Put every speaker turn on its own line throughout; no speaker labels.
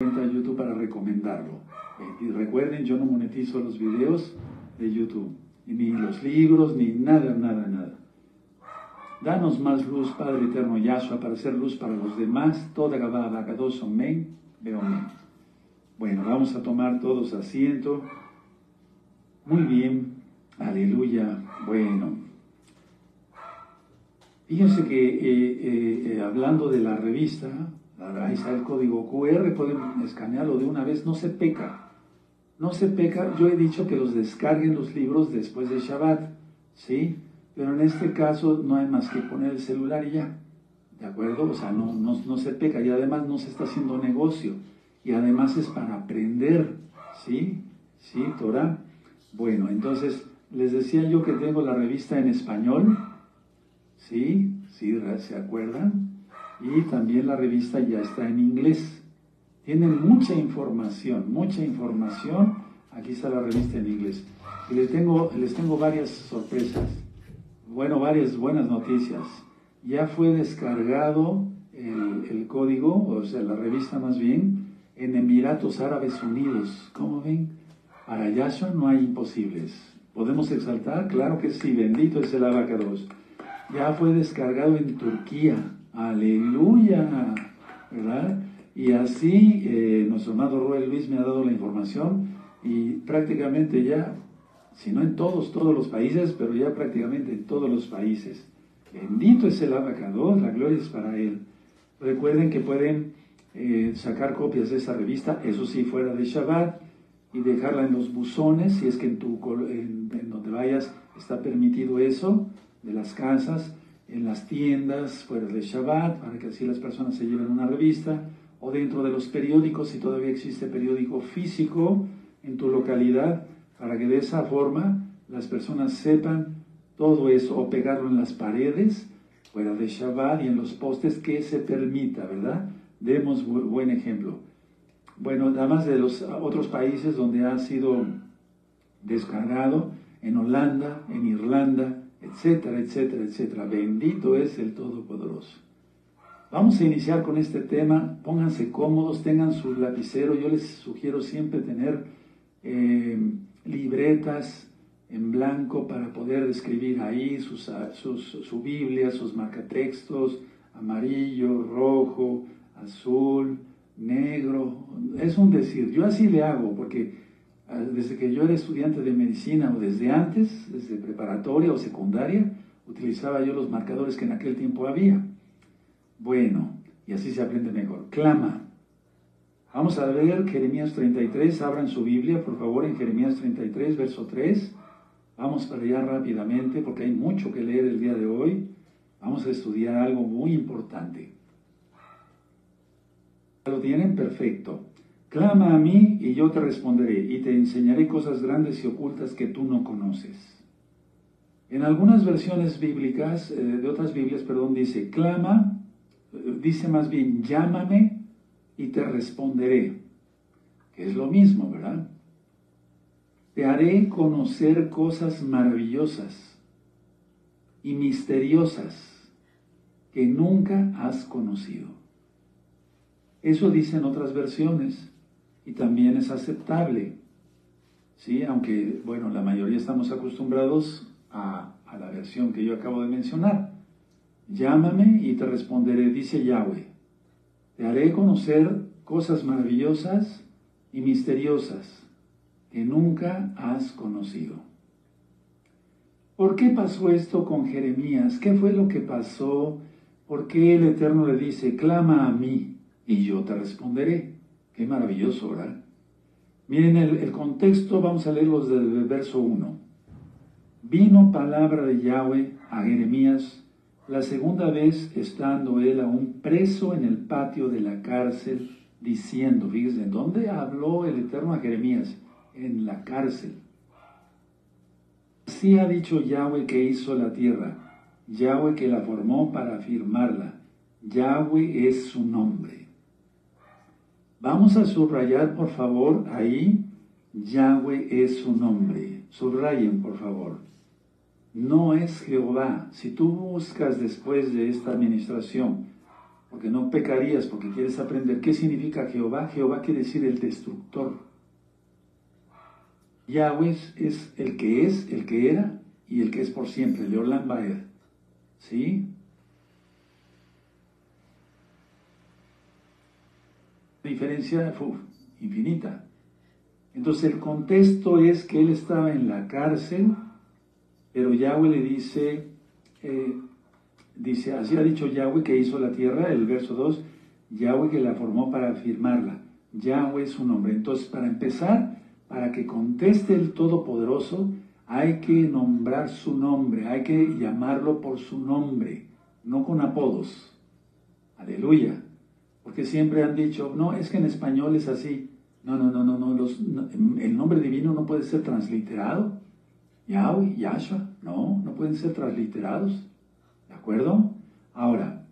cuenta YouTube para recomendarlo. Eh, y recuerden, yo no monetizo los videos de YouTube, ni los libros, ni nada, nada, nada. Danos más luz, Padre Eterno Yahshua, para hacer luz para los demás. Toda Gabá, dos men, veo Bueno, vamos a tomar todos asiento. Muy bien, aleluya. Bueno, fíjense que eh, eh, hablando de la revista, ahí está el código QR, pueden escanearlo de una vez, no se peca. No se peca, yo he dicho que los descarguen los libros después de Shabbat, ¿sí? Pero en este caso no hay más que poner el celular y ya, ¿de acuerdo? O sea, no, no, no se peca y además no se está haciendo negocio y además es para aprender, ¿sí? ¿Sí, Torah? Bueno, entonces les decía yo que tengo la revista en español, ¿sí? ¿Sí? ¿Se acuerdan? Y también la revista ya está en inglés. Tienen mucha información, mucha información. Aquí está la revista en inglés. Y les tengo, les tengo varias sorpresas. Bueno, varias buenas noticias. Ya fue descargado el, código, o sea, la revista más bien, en Emiratos Árabes Unidos. ¿Cómo ven? Para Yahshua no hay imposibles. ¿Podemos exaltar? Claro que sí, bendito es el abacados. Ya fue descargado en Turquía. Aleluya. ¿Verdad? Y así eh, nuestro amado Ruel Luis me ha dado la información y prácticamente ya, si no en todos, todos los países, pero ya prácticamente en todos los países. Bendito es el abacados, la gloria es para él. Recuerden que pueden eh, sacar copias de esa revista, eso sí, fuera de Shabbat y dejarla en los buzones, si es que en, tu, en, donde vayas está permitido eso, de las casas, en las tiendas, fuera de Shabbat, para que así las personas se lleven una revista, o dentro de los periódicos, si todavía existe periódico físico en tu localidad, para que de esa forma las personas sepan todo eso, o pegarlo en las paredes, fuera de Shabbat y en los postes, que se permita, ¿verdad? Demos buen ejemplo. Bueno, además de los otros países donde ha sido descargado, en Holanda, en Irlanda, etcétera, etcétera, etcétera. Bendito es el Todopoderoso. Vamos a iniciar con este tema. Pónganse cómodos, tengan su lapicero. Yo les sugiero siempre tener eh, libretas en blanco para poder escribir ahí sus, sus, su Biblia, sus marcatextos, amarillo, rojo, azul, negro, es un decir, yo así le hago, porque ah, desde que yo era estudiante de medicina o desde antes, desde preparatoria o secundaria, utilizaba yo los marcadores que en aquel tiempo había. Bueno, y así se aprende mejor. Clama. Vamos a ver Jeremías 33, abran su Biblia, por favor, en Jeremías 33, verso 3. Vamos para allá rápidamente porque hay mucho que leer el día de hoy. Vamos a estudiar algo muy importante. ¿Lo tienen? Perfecto. Clama a mí y yo te responderé y te enseñaré cosas grandes y ocultas que tú no conoces. En algunas versiones bíblicas, eh, de otras Biblias, perdón, dice, clama, eh, dice más bien, llámame y te responderé, que es lo mismo, ¿verdad? Te haré conocer cosas maravillosas y misteriosas que nunca has conocido. Eso dicen otras versiones y también es aceptable. ¿sí? Aunque, bueno, la mayoría estamos acostumbrados a, a la versión que yo acabo de mencionar. Llámame y te responderé, dice Yahweh. Te haré conocer cosas maravillosas y misteriosas que nunca has conocido. ¿Por qué pasó esto con Jeremías? ¿Qué fue lo que pasó? ¿Por qué el Eterno le dice, clama a mí? y yo te responderé. Qué maravilloso, ¿verdad? Miren el, contexto, vamos a leerlos desde el verso 1. Vino palabra de Yahweh a Jeremías la segunda vez estando él aún preso en el patio de la cárcel, diciendo, fíjense, ¿dónde habló el Eterno a Jeremías? En la cárcel. Así ha dicho Yahweh que hizo la tierra, Yahweh que la formó para afirmarla, Yahweh es su nombre. Vamos a subrayar, por favor, ahí, Yahweh es su nombre. Subrayen, por favor. No es Jehová. Si tú buscas después de esta administración porque no pecarías, porque quieres aprender qué significa Jehová. Jehová quiere decir el destructor. Yahweh es el que es, el que era y el que es por siempre, Leorlan Baer. ¿Sí? Diferencia fue infinita. Entonces el contexto es que él estaba en la cárcel, pero Yahweh le dice, eh, dice, así ha dicho Yahweh que hizo la tierra, el verso 2, Yahweh que la formó para afirmarla. Yahweh es su nombre. Entonces, para empezar, para que conteste el Todopoderoso, hay que nombrar su nombre, hay que llamarlo por su nombre, no con apodos. Aleluya. Porque siempre han dicho, no, es que en español es así. No, no, no, no, no, el nombre divino no puede ser transliterado. Yahweh, Yahshua, no, no pueden ser transliterados. ¿De acuerdo? Ahora,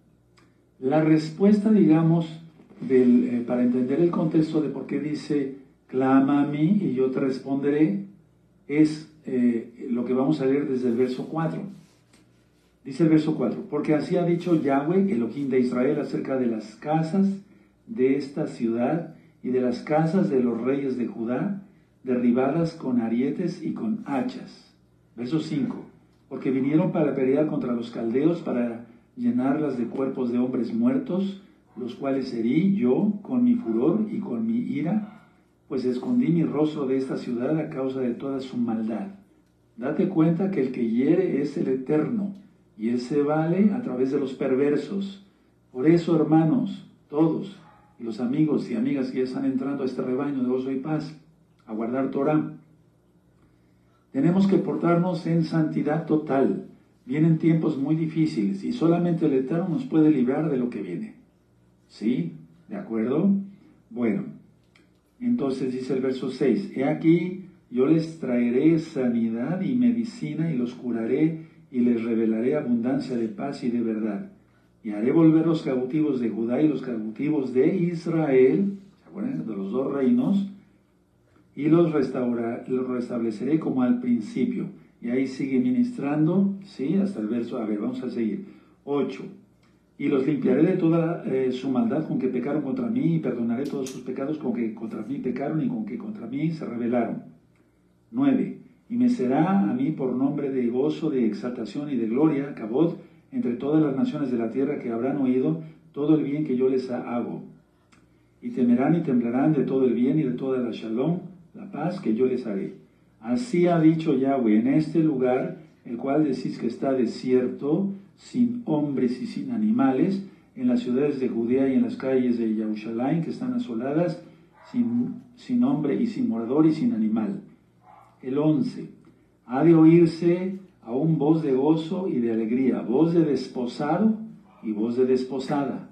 la respuesta, digamos, del, eh, para entender el contexto de por qué dice, clama a mí y yo te responderé, es eh, lo que vamos a leer desde el verso 4. Dice el verso 4, porque así ha dicho Yahweh, Elohim de Israel, acerca de las casas de esta ciudad y de las casas de los reyes de Judá, derribadas con arietes y con hachas. Verso 5, porque vinieron para pelear contra los caldeos, para llenarlas de cuerpos de hombres muertos, los cuales herí yo con mi furor y con mi ira, pues escondí mi rostro de esta ciudad a causa de toda su maldad. Date cuenta que el que hiere es el eterno, y ese vale a través de los perversos. Por eso, hermanos, todos, los amigos y amigas que ya están entrando a este rebaño de gozo y paz, a guardar Torah, tenemos que portarnos en santidad total. Vienen tiempos muy difíciles y solamente el Eterno nos puede librar de lo que viene. ¿Sí? ¿De acuerdo? Bueno, entonces dice el verso 6, He aquí, yo les traeré sanidad y medicina y los curaré y les revelaré abundancia de paz y de verdad. Y haré volver los cautivos de Judá y los cautivos de Israel. De los dos reinos, y los, los restableceré como al principio. Y ahí sigue ministrando, ¿sí? Hasta el verso, a ver, vamos a seguir. 8 y los limpiaré de toda eh, su maldad con que pecaron contra mí y perdonaré todos sus pecados con que contra mí pecaron y con que contra mí se rebelaron. 9. Y me será a mí por nombre de gozo, de exaltación y de gloria, cabot, entre todas las naciones de la tierra que habrán oído todo el bien que yo les hago. Y temerán y temblarán de todo el bien y de toda la shalom, la paz que yo les haré. Así ha dicho Yahweh, en este lugar, el cual decís que está desierto, sin hombres y sin animales, en las ciudades de Judea y en las calles de Jerusalén que están asoladas, sin, sin hombre y sin morador y sin animal. El 11. Ha de oírse aún voz de gozo y de alegría, voz de desposado y voz de desposada,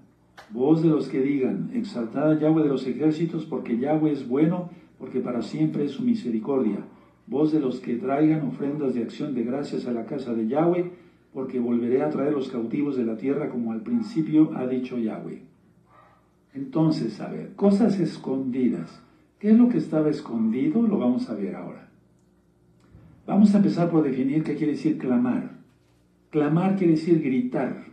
voz de los que digan, exaltada Yahweh de los ejércitos, porque Yahweh es bueno, porque para siempre es su misericordia, voz de los que traigan ofrendas de acción de gracias a la casa de Yahweh, porque volveré a traer los cautivos de la tierra como al principio ha dicho Yahweh. Entonces, a ver, cosas escondidas. ¿Qué es lo que estaba escondido? Lo vamos a ver ahora. Vamos a empezar por definir qué quiere decir clamar. Clamar quiere decir gritar.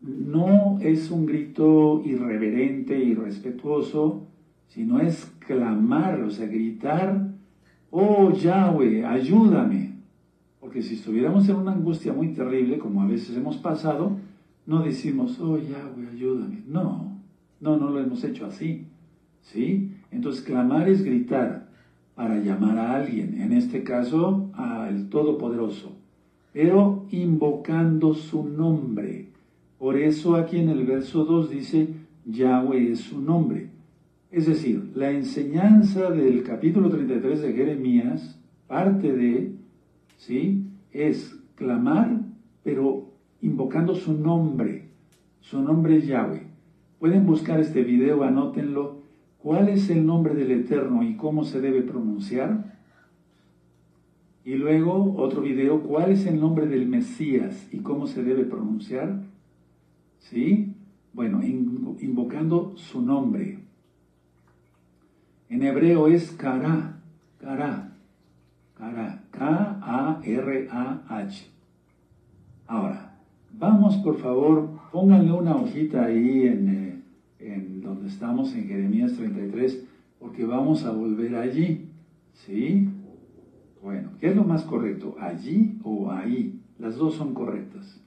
No es un grito irreverente, irrespetuoso, sino es clamar, o sea, gritar, oh Yahweh, ayúdame. Porque si estuviéramos en una angustia muy terrible, como a veces hemos pasado, no decimos, oh Yahweh, ayúdame. No, no, no lo hemos hecho así. ¿Sí? Entonces, clamar es gritar para llamar a alguien, en este caso al Todopoderoso, pero invocando su nombre. Por eso aquí en el verso 2 dice, Yahweh es su nombre. Es decir, la enseñanza del capítulo 33 de Jeremías parte de ¿sí? Es clamar, pero invocando su nombre. Su nombre es Yahweh. Pueden buscar este video, anótenlo. ¿Cuál es el nombre del Eterno y cómo se debe pronunciar? Y luego otro video, ¿cuál es el nombre del Mesías y cómo se debe pronunciar? ¿Sí? Bueno, invocando su nombre. En hebreo es Kara, Kara, K-A-R-A-H. Ahora, vamos por favor Pónganle una hojita ahí en, eh, donde estamos, en Jeremías 33, porque vamos a volver allí. ¿Sí? Bueno, ¿qué es lo más correcto? ¿Allí o ahí? Las dos son correctas.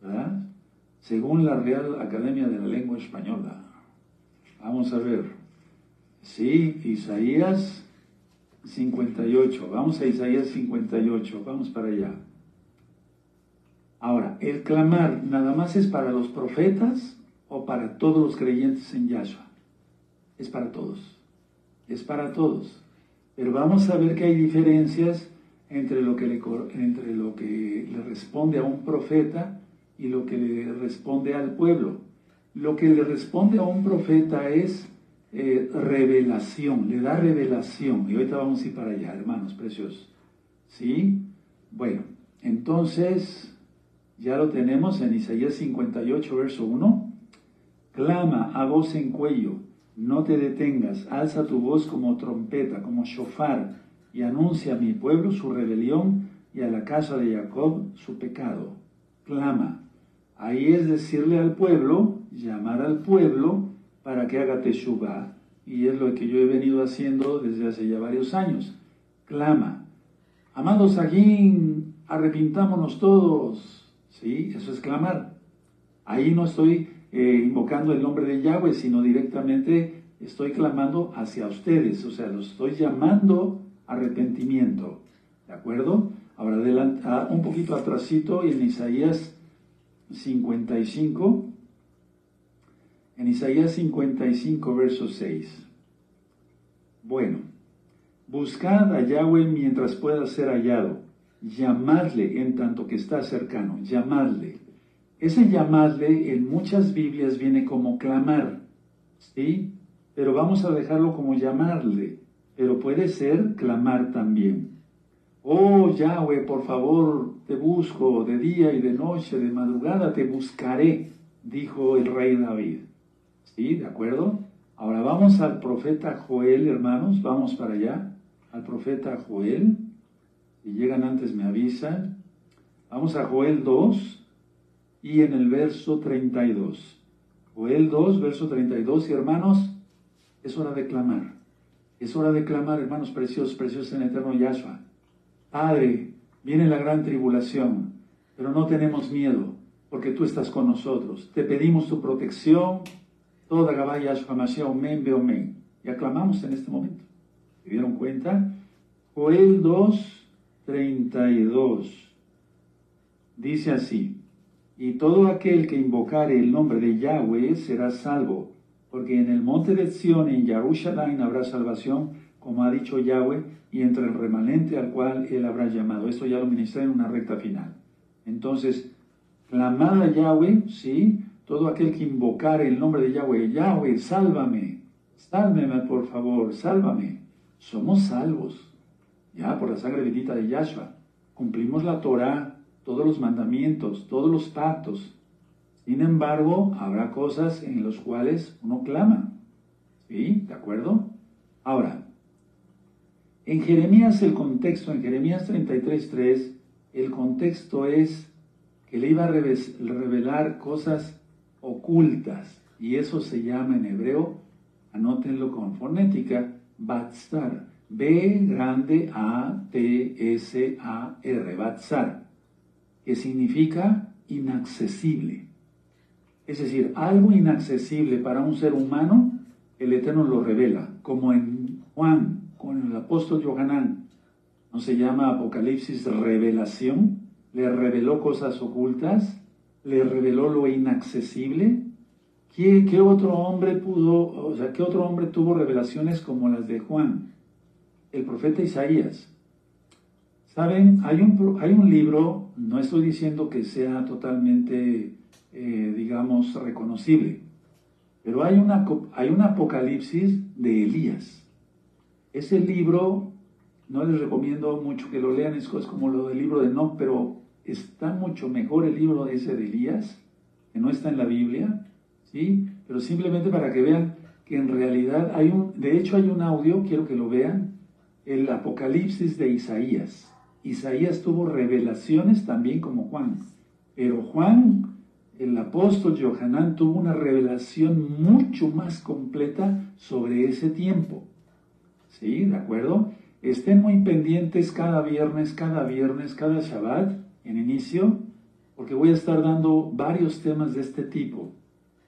¿Verdad? Según la Real Academia de la Lengua Española. Vamos a ver. Sí, Isaías 58. Vamos a Isaías 58. Vamos para allá. Ahora, ¿el clamar nada más es para los profetas o para todos los creyentes en Yahshua? Es para todos. Es para todos. Pero vamos a ver que hay diferencias entre lo que le, entre lo que le responde a un profeta y lo que le responde al pueblo. Lo que le responde a un profeta es eh, revelación, le da revelación. Y ahorita vamos a ir para allá, hermanos preciosos. ¿Sí? Bueno, entonces ya lo tenemos en Isaías 58, verso 1. Clama a voz en cuello, no te detengas, alza tu voz como trompeta, como shofar, y anuncia a mi pueblo su rebelión y a la casa de Jacob su pecado. Clama. Ahí es decirle al pueblo, llamar al pueblo para que haga teshuvah, y es lo que yo he venido haciendo desde hace ya varios años. Clama. Amados aquí, arrepintámonos todos. ¿Sí? Eso es clamar. Ahí no estoy eh, invocando el nombre de Yahweh, sino directamente estoy clamando hacia ustedes, o sea, los estoy llamando arrepentimiento. ¿De acuerdo? Ahora adelanta, un poquito atrásito en Isaías 55, en Isaías 55, verso 6. Bueno, buscad a Yahweh mientras pueda ser hallado, llamadle en tanto que está cercano, llamadle. Ese llamarle en muchas Biblias viene como clamar, ¿sí? Pero vamos a dejarlo como llamarle, pero puede ser clamar también. Oh Yahweh, por favor, te busco de día y de noche, de madrugada te buscaré, dijo el rey David. ¿Sí? ¿De acuerdo? Ahora vamos al profeta Joel, hermanos, vamos para allá, al profeta Joel. Si llegan antes me avisan. Vamos a Joel 2, y en el verso 32. Joel 2, verso 32, y hermanos, es hora de clamar. Es hora de clamar, hermanos preciosos, preciosos en eterno Yahshua. Padre, viene la gran tribulación, pero no tenemos miedo, porque tú estás con nosotros. Te pedimos tu protección, toda Gabá Yahshua Mashiach, Omen, Beomen. Y aclamamos en este momento. ¿Se dieron cuenta? Joel 2, 32. Dice así y todo aquel que invocare el nombre de Yahweh será salvo, porque en el monte de Sión, en Yarushalayim, habrá salvación, como ha dicho Yahweh, y entre el remanente al cual él habrá llamado. Esto ya lo ministré en una recta final. Entonces, clamad a Yahweh, sí, todo aquel que invocare el nombre de Yahweh, Yahweh, sálvame, sálvame por favor, sálvame. Somos salvos, ya por la sangre bendita de Yahshua. Cumplimos la Torah, todos los mandamientos, todos los pactos. Sin embargo, habrá cosas en las cuales uno clama. ¿Sí? ¿De acuerdo? Ahora, en Jeremías el contexto, en Jeremías 33.3, el contexto es que le iba a revelar cosas ocultas. Y eso se llama en hebreo, anótenlo con fonética, Batzar. B grande A T S A R, Batzar que significa inaccesible. Es decir, algo inaccesible para un ser humano, el Eterno lo revela, como en Juan, con el apóstol Johanán. ¿No se llama Apocalipsis revelación? Le reveló cosas ocultas, le reveló lo inaccesible. ¿Qué, ¿Qué, otro hombre pudo, o sea, qué otro hombre tuvo revelaciones como las de Juan? El profeta Isaías. Saben, hay un, hay un libro, no estoy diciendo que sea totalmente, eh, digamos, reconocible, pero hay, una, hay un apocalipsis de Elías. Ese libro, no les recomiendo mucho que lo lean, es como lo del libro de No, pero está mucho mejor el libro ese de Elías, que no está en la Biblia, ¿sí? Pero simplemente para que vean que en realidad hay un, de hecho hay un audio, quiero que lo vean, el Apocalipsis de Isaías. Isaías tuvo revelaciones también como Juan, pero Juan el apóstol Johanan tuvo una revelación mucho más completa sobre ese tiempo. ¿Sí? ¿De acuerdo? Estén muy pendientes cada viernes, cada viernes, cada Shabbat en inicio, porque voy a estar dando varios temas de este tipo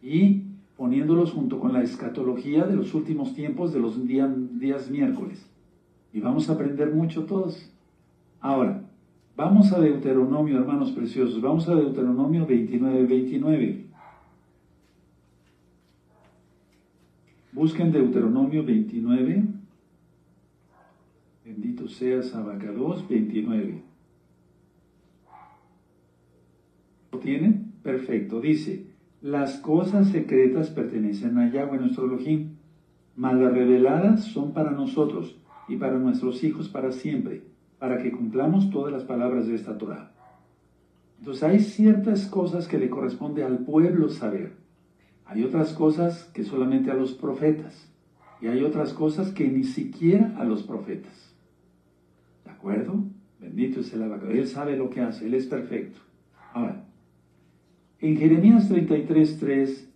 y poniéndolos junto con la escatología de los últimos tiempos de los días miércoles. Y vamos a aprender mucho todos. Ahora, Vamos a Deuteronomio, hermanos preciosos, vamos a Deuteronomio 29, 29. Busquen Deuteronomio 29. Bendito seas Abacados 29. ¿Lo tienen? Perfecto. Dice, las cosas secretas pertenecen a Yahweh nuestro Elohim, mas las reveladas son para nosotros y para nuestros hijos para siempre para que cumplamos todas las palabras de esta Torah. Entonces hay ciertas cosas que le corresponde al pueblo saber. Hay otras cosas que solamente a los profetas. Y hay otras cosas que ni siquiera a los profetas. ¿De acuerdo? Bendito es el abacado. Él sabe lo que hace. Él es perfecto. Ahora, en Jeremías 33.3,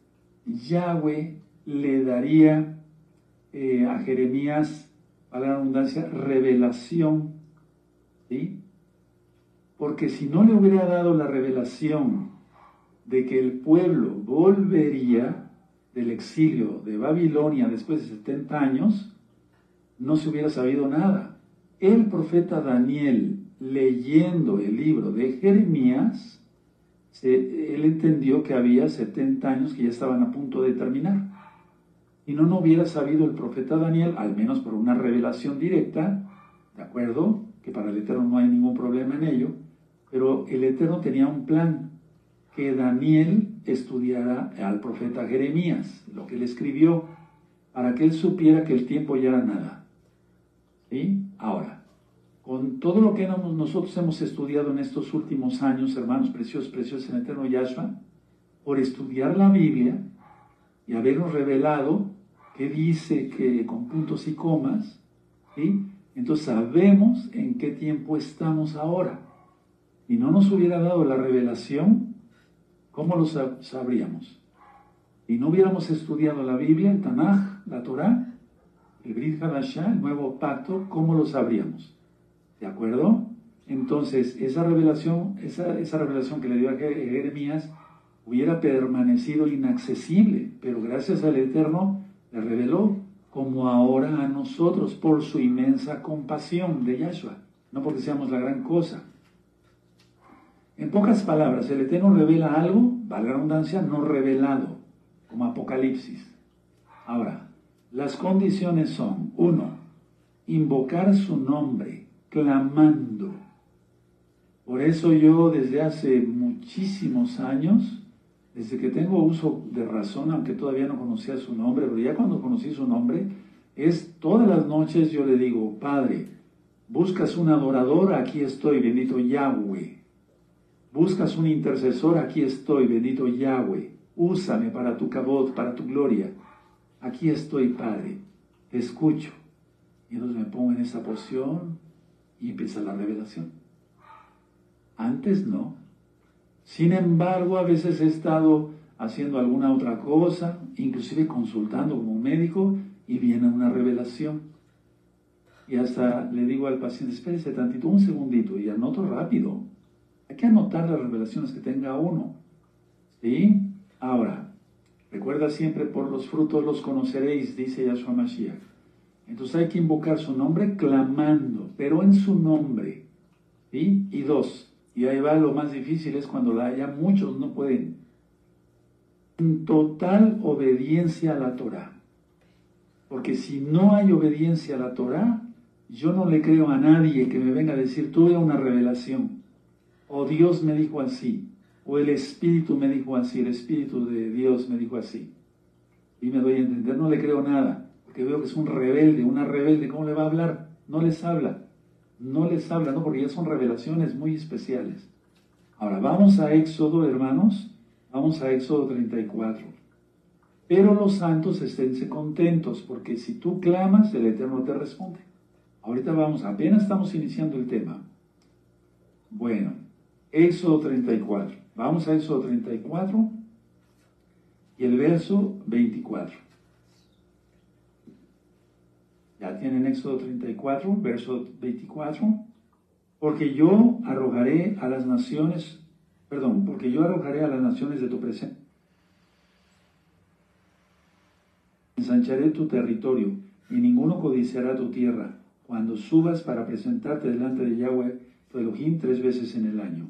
Yahweh le daría eh, a Jeremías, a la abundancia, revelación porque si no le hubiera dado la revelación de que el pueblo volvería del exilio de Babilonia después de 70 años, no se hubiera sabido nada. El profeta Daniel, leyendo el libro de Jeremías, él entendió que había 70 años que ya estaban a punto de terminar. Y no, no hubiera sabido el profeta Daniel, al menos por una revelación directa, ¿de acuerdo? Que para el Eterno no hay ningún problema en ello, pero el Eterno tenía un plan, que Daniel estudiara al profeta Jeremías, lo que él escribió, para que él supiera que el tiempo ya era nada. ¿Sí? Ahora, con todo lo que nosotros hemos estudiado en estos últimos años, hermanos preciosos, preciosos en Eterno Yahshua, por estudiar la Biblia y habernos revelado qué dice que con puntos y comas, ¿sí? Entonces sabemos en qué tiempo estamos ahora. Y no nos hubiera dado la revelación, ¿cómo lo sabríamos? Y no hubiéramos estudiado la Biblia, el Tanaj, la Torah, el Brit Hadashah, el nuevo pacto, ¿cómo lo sabríamos? ¿De acuerdo? Entonces, esa revelación, esa, esa revelación que le dio a Jeremías hubiera permanecido inaccesible, pero gracias al Eterno le reveló como ahora a nosotros por su inmensa compasión de Yahshua, no porque seamos la gran cosa. En pocas palabras, el Eterno revela algo, valga la redundancia, no revelado, como Apocalipsis. Ahora, las condiciones son, uno, invocar su nombre, clamando. Por eso yo desde hace muchísimos años desde que tengo uso de razón, aunque todavía no conocía su nombre, pero ya cuando conocí su nombre, es todas las noches yo le digo, Padre, buscas un adorador, aquí estoy, bendito Yahweh. Buscas un intercesor, aquí estoy, bendito Yahweh. Úsame para tu cabot, para tu gloria. Aquí estoy, Padre. Te escucho. Y entonces me pongo en esa posición y empieza la revelación. Antes no. Sin embargo, a veces he estado haciendo alguna otra cosa, inclusive consultando como médico, y viene una revelación. Y hasta le digo al paciente, espérese tantito, un segundito, y anoto rápido. Hay que anotar las revelaciones que tenga uno. ¿Sí? Ahora, recuerda siempre, por los frutos los conoceréis, dice Yahshua Mashiach. Entonces hay que invocar su nombre clamando, pero en su nombre. ¿Sí? Y dos, y ahí va lo más difícil, es cuando ya muchos no pueden. En total obediencia a la Torah. Porque si no hay obediencia a la Torah, yo no le creo a nadie que me venga a decir, tuve una revelación, o Dios me dijo así, o el Espíritu me dijo así, el Espíritu de Dios me dijo así. Y me doy a entender, no le creo nada, porque veo que es un rebelde, una rebelde, ¿cómo le va a hablar? No les habla no les habla, ¿no? Porque ya son revelaciones muy especiales. Ahora, vamos a Éxodo, hermanos, vamos a Éxodo 34. Pero los santos esténse contentos, porque si tú clamas, el Eterno te responde. Ahorita vamos, apenas estamos iniciando el tema. Bueno, Éxodo 34. Vamos a Éxodo 34 y el verso 24. Ya tienen Éxodo 34, verso 24. Porque yo arrojaré a las naciones, perdón, porque yo arrojaré a las naciones de tu presencia. Ensancharé tu territorio y ninguno codiciará tu tierra cuando subas para presentarte delante de Yahweh tu Elohim tres veces en el año.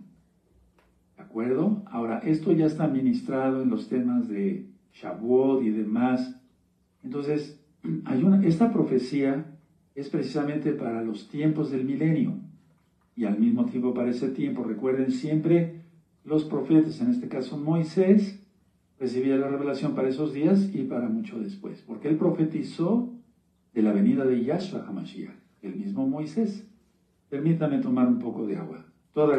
¿De acuerdo? Ahora, esto ya está ministrado en los temas de Shavuot y demás. Entonces, hay una, esta profecía es precisamente para los tiempos del milenio y al mismo tiempo para ese tiempo. Recuerden siempre los profetas, en este caso Moisés, recibía la revelación para esos días y para mucho después, porque él profetizó de la venida de Yahshua HaMashiach, el mismo Moisés. Permítame tomar un poco de agua. Toda la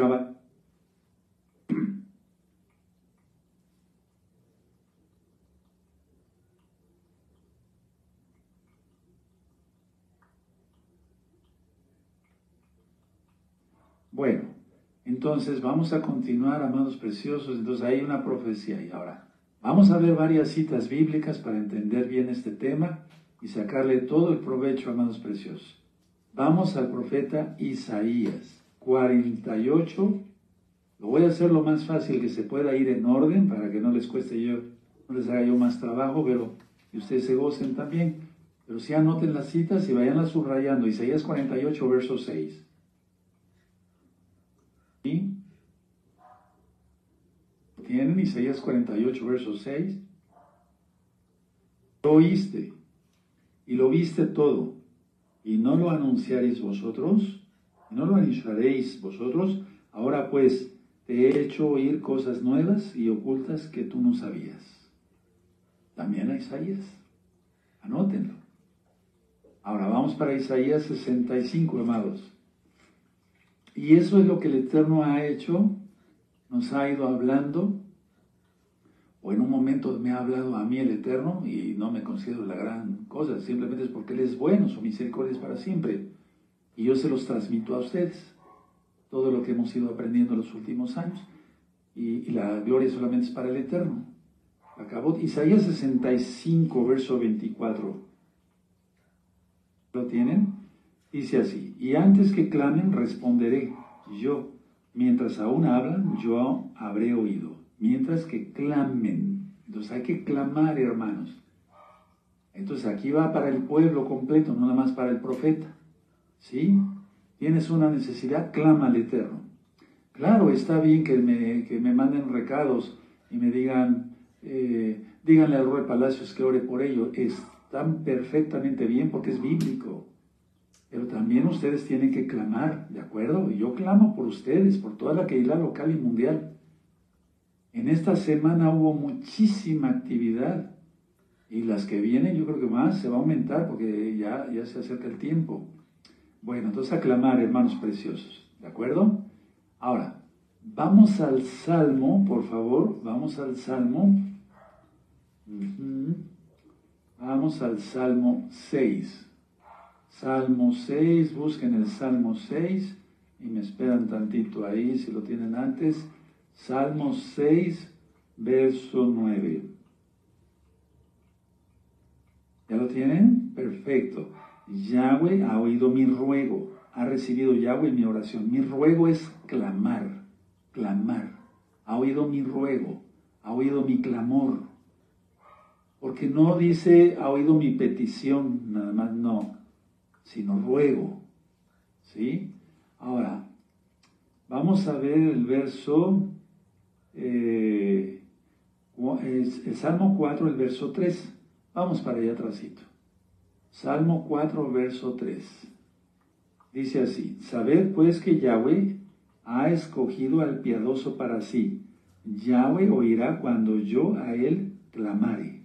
Bueno, entonces vamos a continuar, amados preciosos. Entonces hay una profecía y ahora vamos a ver varias citas bíblicas para entender bien este tema y sacarle todo el provecho, amados preciosos. Vamos al profeta Isaías 48. Lo voy a hacer lo más fácil que se pueda ir en orden para que no les cueste yo, no les haga yo más trabajo, pero que ustedes se gocen también. Pero si anoten las citas y vayanlas subrayando. Isaías 48, verso 6. ¿Sí? ¿Tienen Isaías 48, verso 6? Lo oíste y lo viste todo, y no lo anunciaréis vosotros, no lo anunciaréis vosotros, ahora pues te he hecho oír cosas nuevas y ocultas que tú no sabías. También a Isaías. Anótenlo. Ahora vamos para Isaías 65, amados. Y eso es lo que el Eterno ha hecho, nos ha ido hablando, o en un momento me ha hablado a mí el Eterno y no me considero la gran cosa, simplemente es porque Él es bueno, su misericordia es para siempre. Y yo se los transmito a ustedes, todo lo que hemos ido aprendiendo en los últimos años. Y, la gloria solamente es para el Eterno. Acabó Isaías 65, verso 24. ¿Lo tienen? Dice así, y antes que clamen responderé yo, mientras aún hablan yo habré oído, mientras que clamen. Entonces hay que clamar, hermanos. Entonces aquí va para el pueblo completo, no nada más para el profeta. ¿Sí? Tienes una necesidad, clama al Eterno. Claro, está bien que me, que me manden recados y me digan, eh, díganle al Rey Palacios que ore por ello. Están perfectamente bien porque es bíblico. Pero también ustedes tienen que clamar, ¿de acuerdo? Y yo clamo por ustedes, por toda la Keilah local y mundial. En esta semana hubo muchísima actividad y las que vienen yo creo que más se va a aumentar porque ya, ya se acerca el tiempo. Bueno, entonces a clamar, hermanos preciosos, ¿de acuerdo? Ahora, vamos al Salmo, por favor, vamos al Salmo. Vamos al Salmo 6. Salmo 6, busquen el Salmo 6 y me esperan tantito ahí si lo tienen antes. Salmo 6, verso 9. ¿Ya lo tienen? Perfecto. Yahweh ha oído mi ruego, ha recibido Yahweh mi oración. Mi ruego es clamar, clamar. Ha oído mi ruego, ha oído mi clamor. Porque no dice ha oído mi petición, nada más no sino ruego. ¿Sí? Ahora, vamos a ver el verso, eh, el Salmo 4, el verso 3. Vamos para allá atrásito. Salmo 4, verso 3. Dice así, sabed pues que Yahweh ha escogido al piadoso para sí. Yahweh oirá cuando yo a él clamare.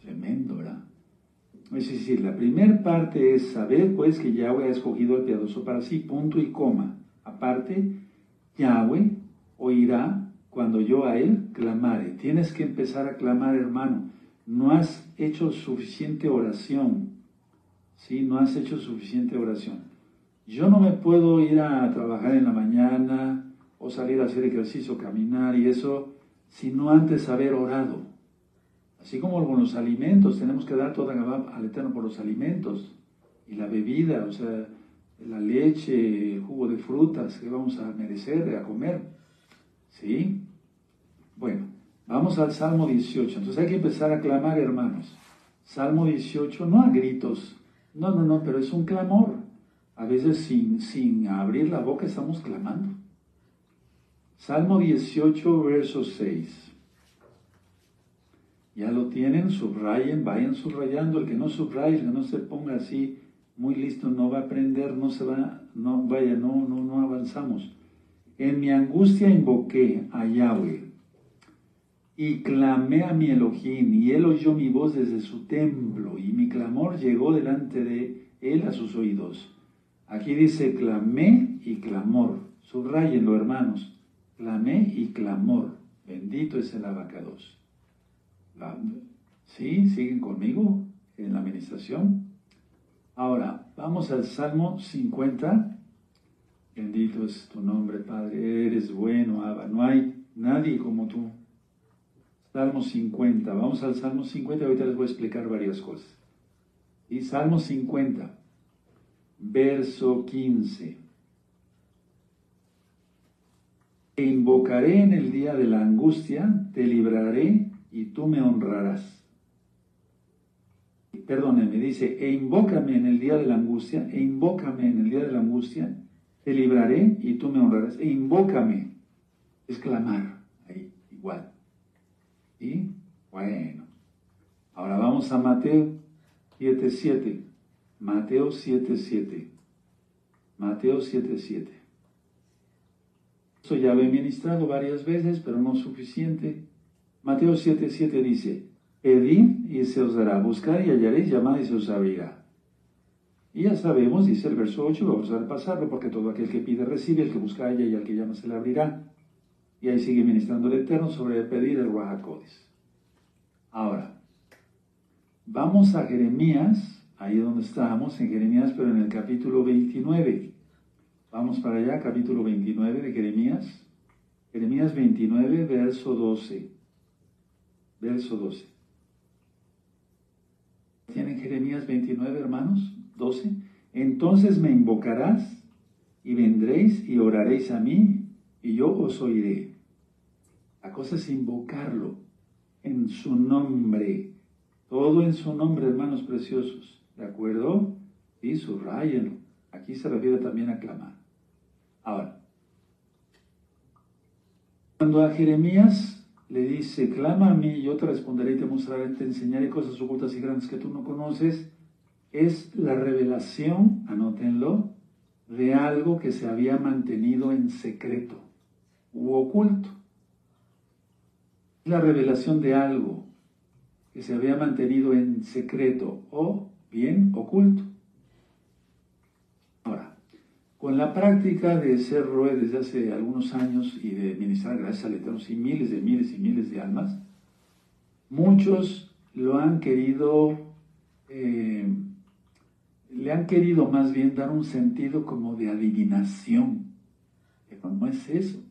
Tremendo, ¿verdad? Es decir, la primera parte es saber pues que Yahweh ha escogido al piadoso para sí, punto y coma. Aparte, Yahweh oirá cuando yo a él clamare. Tienes que empezar a clamar, hermano. No has hecho suficiente oración. ¿Sí? No has hecho suficiente oración. Yo no me puedo ir a trabajar en la mañana o salir a hacer ejercicio, caminar y eso, sino antes haber orado. Así como con los alimentos, tenemos que dar toda al Eterno por los alimentos y la bebida, o sea, la leche, el jugo de frutas que vamos a merecer, a comer. ¿Sí? Bueno, vamos al Salmo 18. Entonces hay que empezar a clamar, hermanos. Salmo 18, no a gritos, no, no, no, pero es un clamor. A veces sin, sin abrir la boca estamos clamando. Salmo 18, verso 6. Ya lo tienen, subrayen, vayan subrayando. El que no subraye, el que no se ponga así muy listo, no va a aprender, no se va, no, vaya, no, no, no avanzamos. En mi angustia invoqué a Yahweh y clamé a mi Elohim, y él oyó mi voz desde su templo, y mi clamor llegó delante de él a sus oídos. Aquí dice clamé y clamor. Subrayenlo, hermanos. Clamé y clamor. Bendito es el abacados. ¿Sí? ¿Siguen conmigo en la administración? Ahora, vamos al Salmo 50. Bendito es tu nombre, Padre. Eres bueno, Abba. No hay nadie como tú. Salmo 50. Vamos al Salmo 50. Ahorita les voy a explicar varias cosas. Y Salmo 50, verso 15. Te invocaré en el día de la angustia, te libraré y tú me honrarás. Perdónenme, dice, e invócame en el día de la angustia, e invócame en el día de la angustia, te libraré y tú me honrarás. E invócame, es clamar, ahí, igual. Bueno. Ahora vamos a Mateo 7.7. Mateo 7.7. Mateo 7.7. Eso ya lo he ministrado varias veces, pero no suficiente. Mateo 7:7 dice, pedid y se os dará, buscar y hallaréis, llamad y se os abrirá. Y ya sabemos, dice el verso 8, vamos a repasarlo, porque todo aquel que pide recibe, el que busca halla y al que llama se le abrirá. Y ahí sigue ministrando el Eterno sobre pedir el Ruajacodes. Ahora, vamos a Jeremías, ahí donde estábamos, en Jeremías, pero en el capítulo 29. Vamos para allá, capítulo 29 de Jeremías. Jeremías 29, verso 12 verso 12. ¿Tienen Jeremías 29, hermanos? 12. Entonces me invocarás y vendréis y oraréis a mí y yo os oiré. La cosa es invocarlo en su nombre. Todo en su nombre, hermanos preciosos. ¿De acuerdo? Y subrayenlo. Aquí se refiere también a clamar. Ahora, cuando a Jeremías le dice, clama a mí, yo te responderé y te mostraré, te enseñaré cosas ocultas y grandes que tú no conoces, es la revelación, anótenlo, de algo que se había mantenido en secreto u oculto. La revelación de algo que se había mantenido en secreto o bien oculto. Con la práctica de ser Roe desde hace algunos años y de ministrar gracias al Eterno y miles de miles y miles de almas, muchos lo han querido, eh, le han querido más bien dar un sentido como de adivinación, pero no es eso.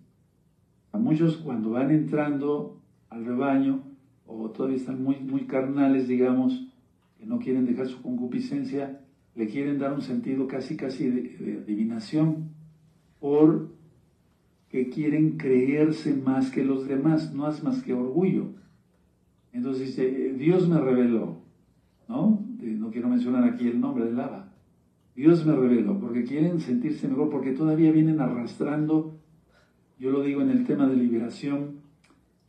A muchos cuando van entrando al rebaño o todavía están muy, muy carnales, digamos, que no quieren dejar su concupiscencia, le quieren dar un sentido casi casi de, adivinación, por que quieren creerse más que los demás, no es más que orgullo. Entonces dice, Dios me reveló, ¿no? No quiero mencionar aquí el nombre del lava. Dios me reveló, porque quieren sentirse mejor, porque todavía vienen arrastrando, yo lo digo en el tema de liberación,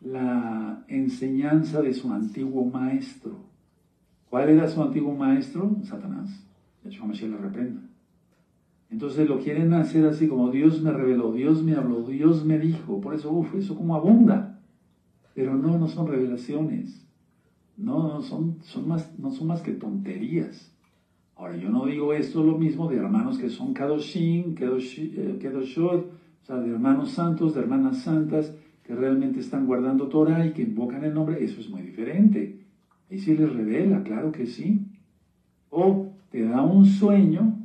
la enseñanza de su antiguo maestro. ¿Cuál era su antiguo maestro? Satanás. Yahshua Mashiach le reprenda. Entonces lo quieren hacer así como Dios me reveló, Dios me habló, Dios me dijo. Por eso, uff, eso como abunda. Pero no, no son revelaciones. No, no son, son más, no son más que tonterías. Ahora, yo no digo esto lo mismo de hermanos que son Kadoshin, eh, Kedoshot, o sea, de hermanos santos, de hermanas santas, que realmente están guardando Torah y que invocan el nombre. Eso es muy diferente. Y sí les revela, claro que sí. O te da un sueño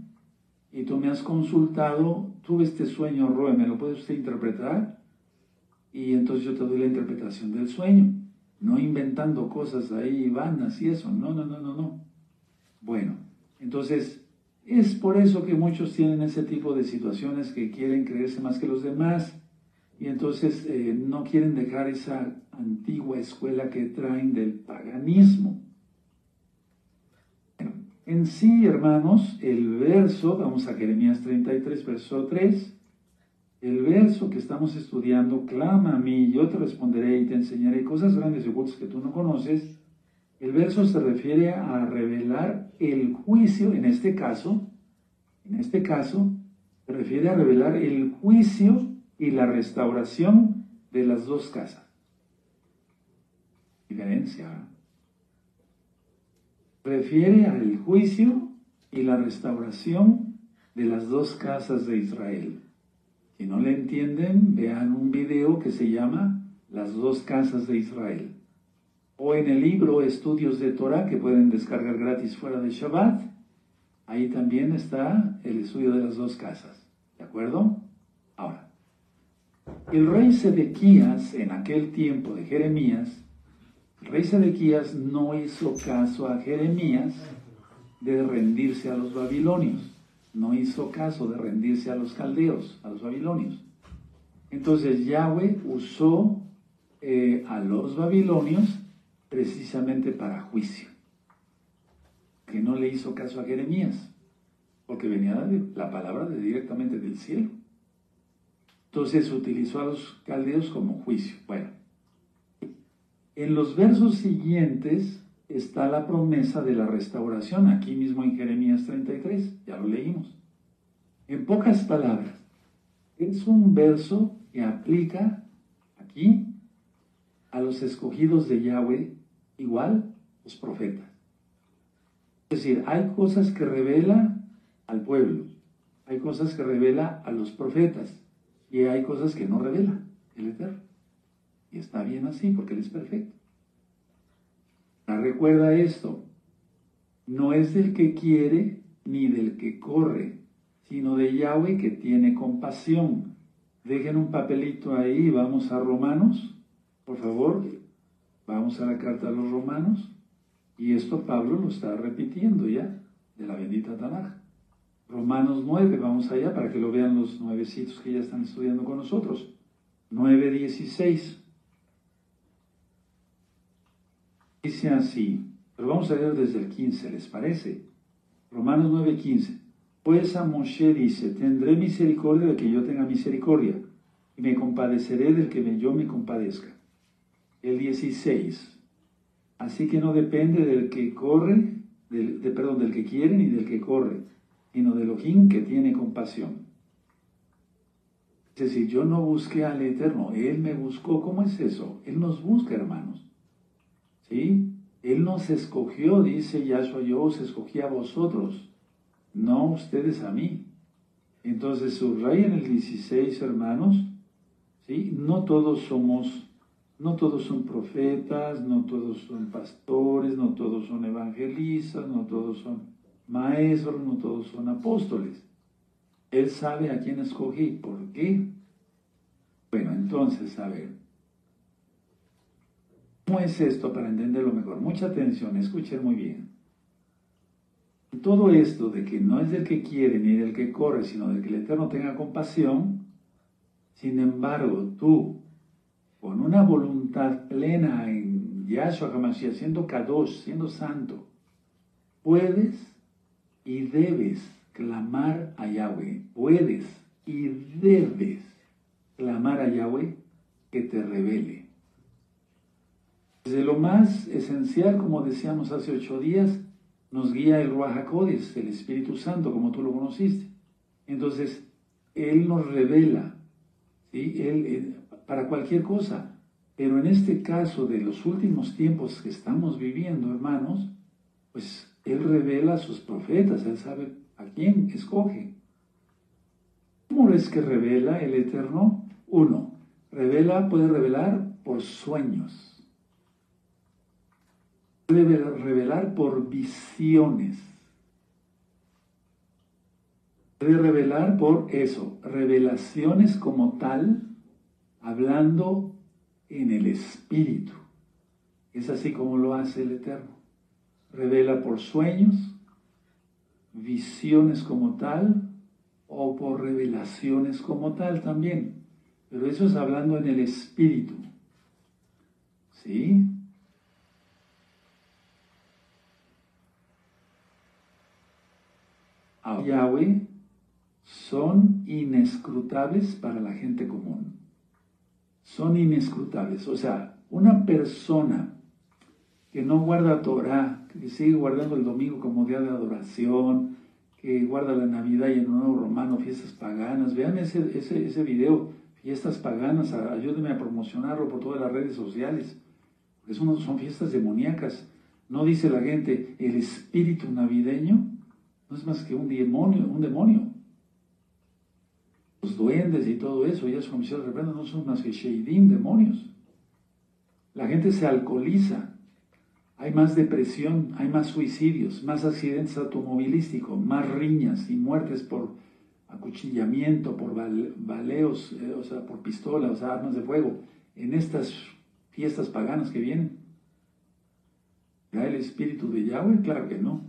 y tú me has consultado tuve este sueño, Roe, ¿me lo puede usted interpretar? Y entonces yo te doy la interpretación del sueño, no inventando cosas ahí vanas y eso, no, no, no, no, no. Bueno, entonces es por eso que muchos tienen ese tipo de situaciones que quieren creerse más que los demás y entonces eh, no quieren dejar esa antigua escuela que traen del paganismo. En sí, hermanos, el verso, vamos a Jeremías 33, verso 3, el verso que estamos estudiando, clama a mí, yo te responderé y te enseñaré cosas grandes y ocultas que tú no conoces. El verso se refiere a revelar el juicio, en este caso, en este caso, se refiere a revelar el juicio y la restauración de las dos casas. Diferencia refiere al juicio y la restauración de las dos casas de Israel. Si no le entienden, vean un video que se llama Las dos casas de Israel. O en el libro Estudios de Torah que pueden descargar gratis fuera de Shabbat. Ahí también está el estudio de las dos casas. ¿De acuerdo? El rey Sedequías en aquel tiempo de Jeremías el rey Sedequías no hizo caso a Jeremías de rendirse a los babilonios. No hizo caso de rendirse a los caldeos, a los babilonios. Entonces Yahweh usó eh, a los babilonios precisamente para juicio. Que no le hizo caso a Jeremías, porque venía la palabra de directamente del cielo. Entonces utilizó a los caldeos como juicio. Bueno, en los versos siguientes está la promesa de la restauración, aquí mismo en Jeremías 33, ya lo leímos. En pocas palabras, es un verso que aplica aquí a los escogidos de Yahweh, igual los profetas. Es decir, hay cosas que revela al pueblo, hay cosas que revela a los profetas y hay cosas que no revela el Eterno. Y está bien así porque Él es perfecto. recuerda esto, no es del que quiere ni del que corre, sino de Yahweh que tiene compasión. Dejen un papelito ahí, vamos a Romanos, por favor, vamos a la carta a los Romanos, y esto Pablo lo está repitiendo ya, de la bendita Tanaj. Romanos 9, vamos allá para que lo vean los nuevecitos que ya están estudiando con nosotros. 9.16. Dice así, pero vamos a leer desde el 15, ¿les parece? Romanos 9:15. Pues a Moshe dice, tendré misericordia de que yo tenga misericordia, y me compadeceré del que yo me compadezca. El 16. Así que no depende del que corre, del, de, perdón, del que quiere ni del que corre, sino del Ojín que tiene compasión. Es decir, yo no busqué al Eterno, Él me buscó. ¿Cómo es eso? Él nos busca, hermanos. ¿Sí? Él nos escogió, dice Yahshua, yo os escogí a vosotros, no ustedes a mí. Entonces subraya en el 16, hermanos, ¿sí? No todos somos, no todos son profetas, no todos son pastores, no todos son evangelistas, no todos son maestros, no todos son apóstoles. Él sabe a quién escogí. ¿Por qué? Bueno, entonces, a ver, ¿Cómo es esto para entenderlo mejor? Mucha atención, escuchen muy bien. Todo esto de que no es del que quiere ni del que corre, sino del que el Eterno tenga compasión, sin embargo, tú, con una voluntad plena en Yahshua HaMashiach, siendo Kadosh, siendo santo, puedes y debes clamar a Yahweh, puedes y debes clamar a Yahweh que te revele desde lo más esencial, como decíamos hace ocho días, nos guía el Ruach el Espíritu Santo, como tú lo conociste. Entonces, Él nos revela, ¿sí? Él, eh, para cualquier cosa. Pero en este caso de los últimos tiempos que estamos viviendo, hermanos, pues Él revela a sus profetas, Él sabe a quién escoge. ¿Cómo es que revela el Eterno? Uno, revela, puede revelar por sueños revelar por visiones. Puede revelar por eso, revelaciones como tal, hablando en el Espíritu. Es así como lo hace el Eterno. Revela por sueños, visiones como tal, o por revelaciones como tal también. Pero eso es hablando en el Espíritu. ¿Sí? Yahweh son inescrutables para la gente común. Son inescrutables. O sea, una persona que no guarda Torah, que sigue guardando el domingo como día de adoración, que guarda la Navidad y un nuevo romano fiestas paganas. Vean ese, ese, ese video, fiestas paganas, ayúdenme a promocionarlo por todas las redes sociales. Eso no son fiestas demoníacas. No dice la gente, el espíritu navideño no es más que un demonio, un demonio. Los duendes y todo eso, ya su comisión de no son más que sheidim, demonios. La gente se alcoholiza, hay más depresión, hay más suicidios, más accidentes automovilísticos, más riñas y muertes por acuchillamiento, por baleos, eh, o sea, por pistolas, o sea, armas de fuego, en estas fiestas paganas que vienen. ¿Ya el espíritu de Yahweh? Claro que no.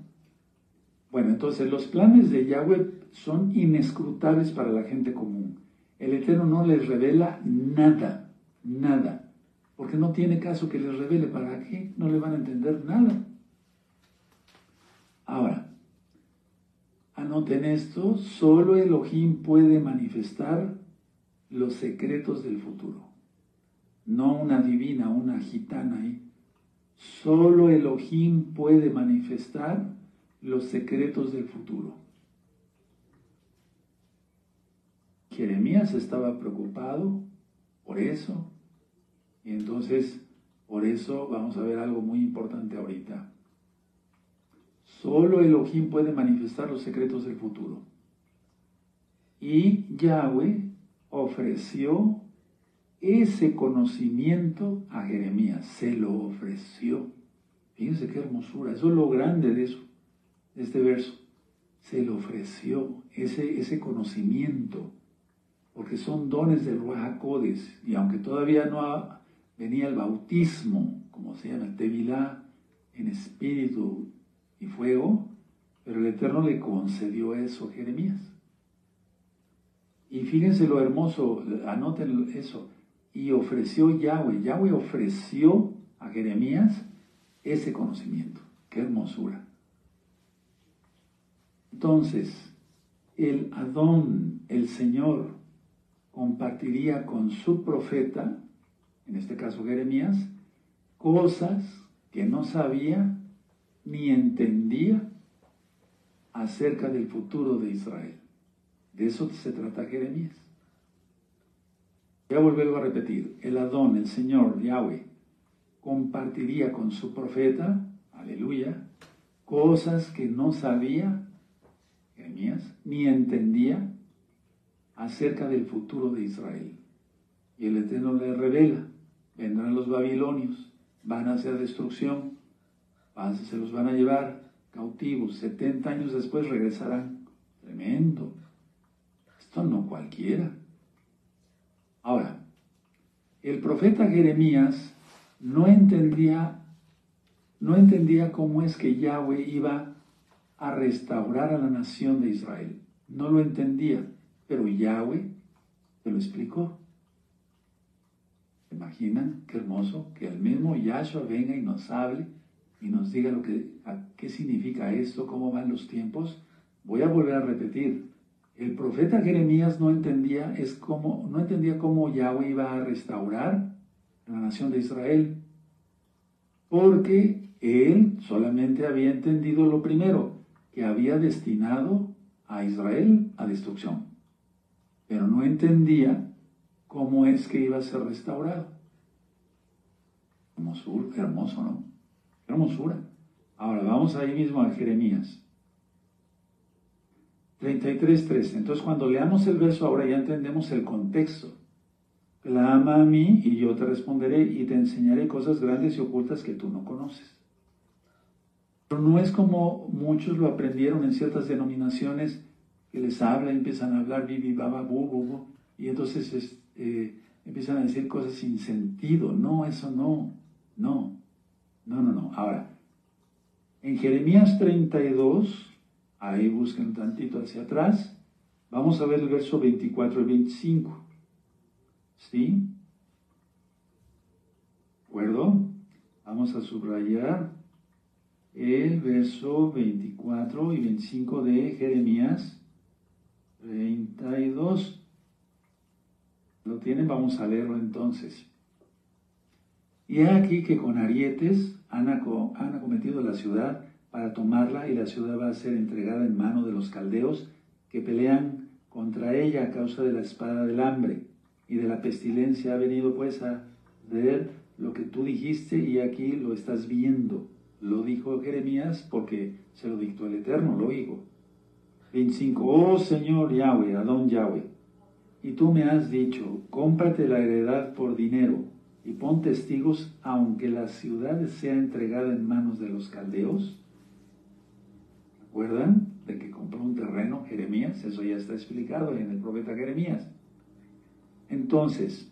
Bueno, entonces los planes de Yahweh son inescrutables para la gente común. El Eterno no les revela nada, nada porque no tiene caso que les revele para qué, no le van a entender nada. Ahora, anoten esto, solo Elohim puede manifestar los secretos del futuro, no una divina, una gitana ahí. Solo Elohim puede manifestar los secretos del futuro. Jeremías estaba preocupado por eso, y entonces, por eso vamos a ver algo muy importante ahorita. Solo Elohim puede manifestar los secretos del futuro. Y Yahweh ofreció ese conocimiento a Jeremías, se lo ofreció. Fíjense qué hermosura, eso es lo grande de eso, de este verso. Se lo ofreció ese, ese conocimiento, porque son dones del Ruach y aunque todavía no ha venía el bautismo, como se llama el Tevilá, en espíritu y fuego, pero el Eterno le concedió eso a Jeremías. Y fíjense lo hermoso, anoten eso, y ofreció Yahweh, Yahweh ofreció a Jeremías ese conocimiento. Qué hermosura. Entonces, el Adón, el Señor, compartiría con su profeta en este caso Jeremías, cosas que no sabía ni entendía acerca del futuro de Israel. De eso se trata Jeremías. Voy a volverlo a repetir. El Adón, el Señor, Yahweh, compartiría con su profeta, aleluya, cosas que no sabía Jeremías, ni entendía acerca del futuro de Israel. Y el Eterno le revela vendrán los babilonios, van a hacer destrucción, se los van a llevar cautivos, 70 años después regresarán. Tremendo. Esto no cualquiera. Ahora, el profeta Jeremías no entendía, no entendía cómo es que Yahweh iba a restaurar a la nación de Israel. No lo entendía, pero Yahweh se lo explicó imaginan qué hermoso que el mismo Yahshua venga y nos hable y nos diga lo que, qué significa esto, cómo van los tiempos? Voy a volver a repetir. El profeta Jeremías no entendía, es como, no entendía cómo Yahweh iba a restaurar la nación de Israel, porque él solamente había entendido lo primero, que había destinado a Israel a destrucción, pero no entendía cómo es que iba a ser restaurado. Hermosura, hermoso, ¿no? Hermosura. Ahora vamos ahí mismo a Jeremías. 33.3. Entonces cuando leamos el verso ahora ya entendemos el contexto. Clama a mí y yo te responderé y te enseñaré cosas grandes y ocultas que tú no conoces. Pero no es como muchos lo aprendieron en ciertas denominaciones que les habla, empiezan a hablar bibi, baba, bu, bu, bu, y entonces eh, empiezan a decir cosas sin sentido. No, eso no, no, no, no, no. Ahora, en Jeremías 32, ahí busquen un tantito hacia atrás, vamos a ver el verso 24 y 25. ¿Sí? ¿De acuerdo? Vamos a subrayar el verso 24 y 25 de Jeremías 32. ¿Lo tienen? Vamos a leerlo entonces. Y aquí que con arietes han, acometido la ciudad para tomarla y la ciudad va a ser entregada en mano de los caldeos que pelean contra ella a causa de la espada del hambre y de la pestilencia. Ha venido pues a ver lo que tú dijiste y aquí lo estás viendo. Lo dijo Jeremías porque se lo dictó el Eterno, lo dijo. 25. Oh Señor Yahweh, Adón Yahweh, y tú me has dicho, cómprate la heredad por dinero y pon testigos aunque la ciudad sea entregada en manos de los caldeos. ¿Recuerdan de que compró un terreno Jeremías? Eso ya está explicado en el profeta Jeremías. Entonces,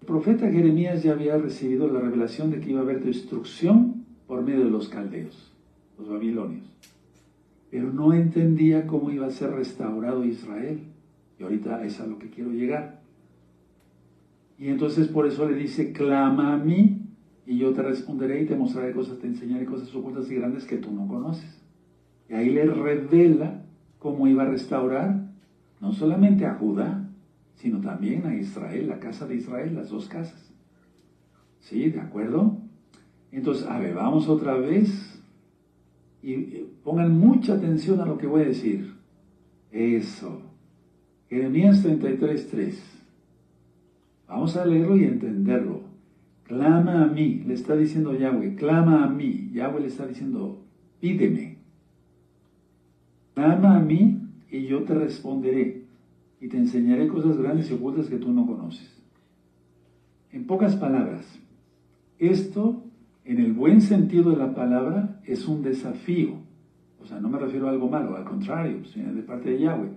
el profeta Jeremías ya había recibido la revelación de que iba a haber destrucción por medio de los caldeos, los babilonios. Pero no entendía cómo iba a ser restaurado Israel. Y ahorita es a lo que quiero llegar. Y entonces por eso le dice, clama a mí y yo te responderé y te mostraré cosas, te enseñaré cosas ocultas y grandes que tú no conoces. Y ahí le revela cómo iba a restaurar no solamente a Judá, sino también a Israel, la casa de Israel, las dos casas. ¿Sí? ¿De acuerdo? Entonces, a ver, vamos otra vez y pongan mucha atención a lo que voy a decir. Eso. Jeremías 33.3. Vamos a leerlo y entenderlo. Clama a mí, le está diciendo Yahweh, clama a mí. Yahweh le está diciendo, pídeme. Clama a mí y yo te responderé y te enseñaré cosas grandes y ocultas que tú no conoces. En pocas palabras, esto, en el buen sentido de la palabra, es un desafío. O sea, no me refiero a algo malo, al contrario, viene de parte de Yahweh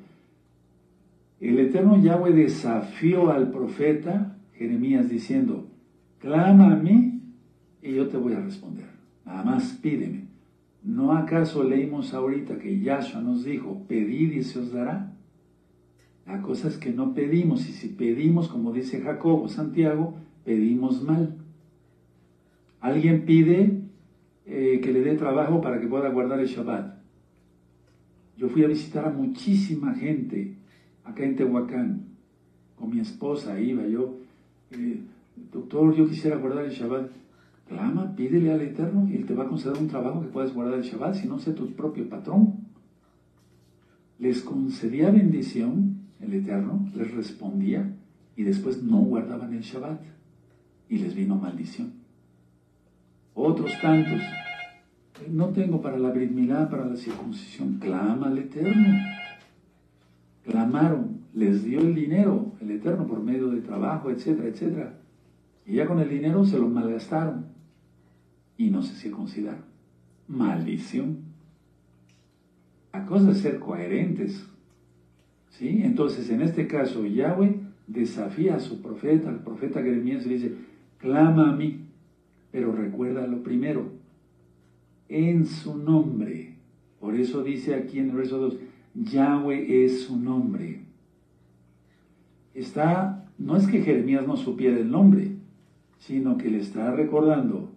el eterno Yahweh desafió al profeta Jeremías diciendo, clama a mí y yo te voy a responder. Nada más pídeme. ¿No acaso leímos ahorita que Yahshua nos dijo, pedid y se os dará? La cosa es que no pedimos y si pedimos, como dice Jacobo, Santiago, pedimos mal. Alguien pide eh, que le dé trabajo para que pueda guardar el Shabbat. Yo fui a visitar a muchísima gente acá en Tehuacán, con mi esposa iba yo, eh, doctor, yo quisiera guardar el Shabbat. Clama, pídele al Eterno y Él te va a conceder un trabajo que puedas guardar el Shabbat, si no sé tu propio patrón. Les concedía bendición el Eterno, les respondía y después no guardaban el Shabbat y les vino maldición. Otros tantos, no tengo para la Brit para la circuncisión, clama al Eterno clamaron, les dio el dinero, el Eterno, por medio de trabajo, etcétera, etcétera. Y ya con el dinero se lo malgastaron y no se circuncidaron. Maldición. La cosa ser coherentes. ¿Sí? Entonces, en este caso, Yahweh desafía a su profeta, al profeta Jeremías, y dice, clama a mí, pero recuerda lo primero, en su nombre. Por eso dice aquí en el verso 2, Yahweh es su nombre. Está, no es que Jeremías no supiera el nombre, sino que le está recordando,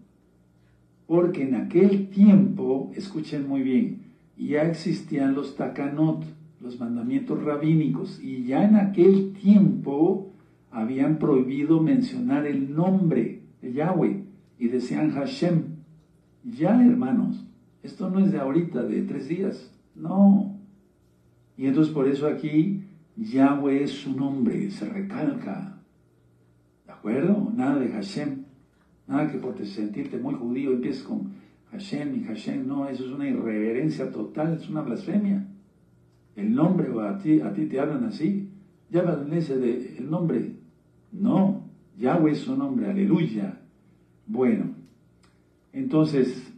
porque en aquel tiempo, escuchen muy bien, ya existían los takanot, los mandamientos rabínicos, y ya en aquel tiempo habían prohibido mencionar el nombre de Yahweh y decían Hashem. Ya, hermanos, esto no es de ahorita, de tres días, no, y entonces por eso aquí Yahweh es su nombre, se recalca. ¿De acuerdo? Nada de Hashem. Nada que por sentirte muy judío empieces con Hashem y Hashem. No, eso es una irreverencia total, es una blasfemia. El nombre, a ti, a ti te hablan así. Ya de el nombre. No, Yahweh es su nombre, aleluya. Bueno, entonces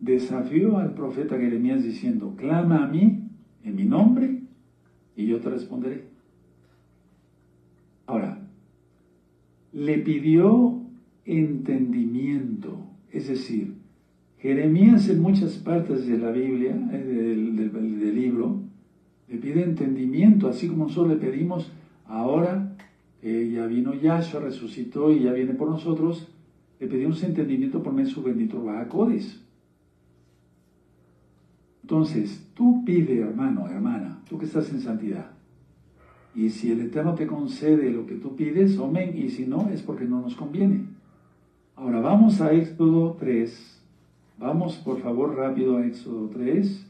desafió al profeta Jeremías diciendo, clama a mí en mi nombre y yo te responderé. Ahora, le pidió entendimiento, es decir, Jeremías en muchas partes de la Biblia, eh, del, libro, le pide entendimiento, así como nosotros le pedimos ahora, que ya vino Yahshua, resucitó y ya viene por nosotros, le pedimos entendimiento por medio de su bendito Bajacodes. Entonces, tú pide, hermano, hermana, tú que estás en santidad. Y si el Eterno te concede lo que tú pides, amén, y si no, es porque no nos conviene. Ahora vamos a Éxodo 3. Vamos, por favor, rápido a Éxodo 3.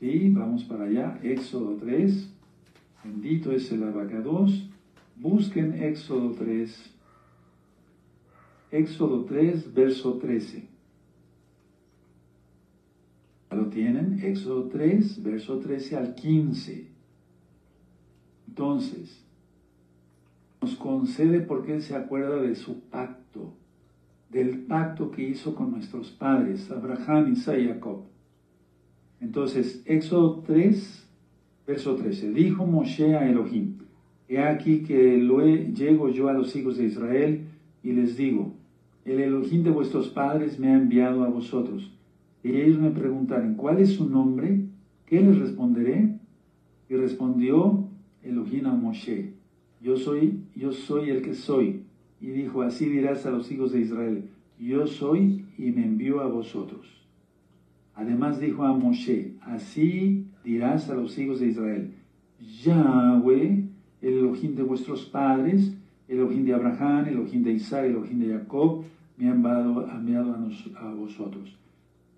Sí, vamos para allá. Éxodo 3. Bendito es el abacados. Busquen Éxodo 3. Éxodo 3, verso 13. ¿Ya lo tienen? Éxodo 3, verso 13 al 15. Entonces, nos concede porque Él se acuerda de su pacto, del pacto que hizo con nuestros padres, Abraham, Isaac y Jacob. Entonces, Éxodo 3, verso 13. Dijo Moshe a Elohim, he aquí que llego yo a los hijos de Israel y les digo, el Elohim de vuestros padres me ha enviado a vosotros. Y ellos me preguntaron, ¿cuál es su nombre? ¿Qué les responderé? Y respondió Elohim a Moshe, yo soy, yo soy el que soy. Y dijo, así dirás a los hijos de Israel, yo soy y me envío a vosotros. Además dijo a Moshe, así dirás a los hijos de Israel, Yahweh, el Elohim de vuestros padres, Elohim de Abraham, el Elohim de Isaac, el Elohim de Jacob, me ha enviado, enviado a, a vosotros.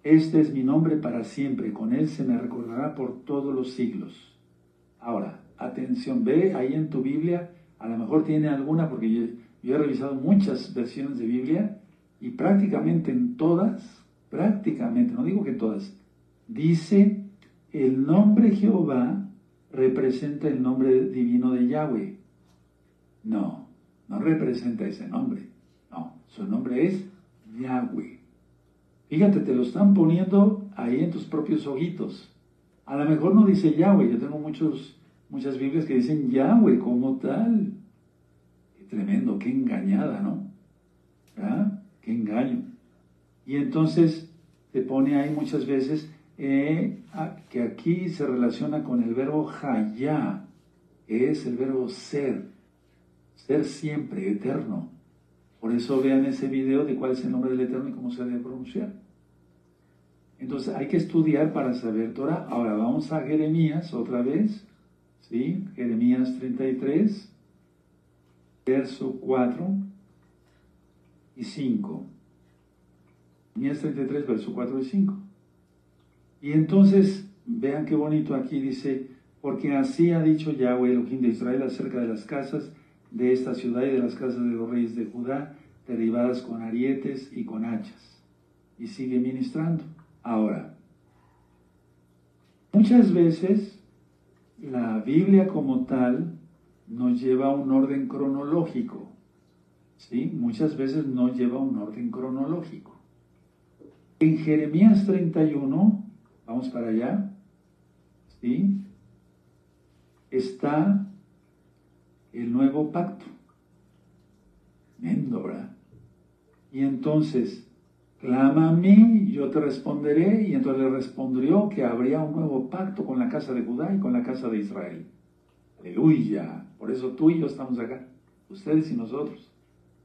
Este es mi nombre para siempre, con él se me recordará por todos los siglos. Ahora, atención, ve ahí en tu Biblia, a lo mejor tiene alguna, porque yo, he revisado muchas versiones de Biblia y prácticamente en todas, prácticamente, no digo que todas, dice el nombre Jehová representa el nombre divino de Yahweh. No, no representa ese nombre. No, su nombre es Yahweh. Fíjate, te lo están poniendo ahí en tus propios ojitos. A lo mejor no dice Yahweh, yo tengo muchos, muchas Biblias que dicen Yahweh como tal. Qué tremendo, qué engañada, ¿no? Qué engaño. Y entonces te pone ahí muchas veces eh, que aquí se relaciona con el verbo hayá, que es el verbo ser ser siempre, eterno. Por eso vean ese video de cuál es el nombre del Eterno y cómo se debe pronunciar. Entonces hay que estudiar para saber Torah. Ahora vamos a Jeremías otra vez. ¿Sí? Jeremías 33, verso 4 y 5. Jeremías 33, verso 4 y 5. Y entonces, vean qué bonito aquí dice, porque así ha dicho Yahweh, Elohim de Israel, acerca de las casas de esta ciudad y de las casas de los reyes de Judá, derribadas con arietes y con hachas. Y sigue ministrando. Ahora, muchas veces la Biblia como tal nos lleva un orden cronológico. ¿sí? Muchas veces no lleva un orden cronológico. En Jeremías 31, vamos para allá, ¿sí? está el nuevo pacto. ¿verdad? Y entonces, clama a mí, yo te responderé. Y entonces le respondió que habría un nuevo pacto con la casa de Judá y con la casa de Israel. Aleluya. Por eso tú y yo estamos acá. Ustedes y nosotros.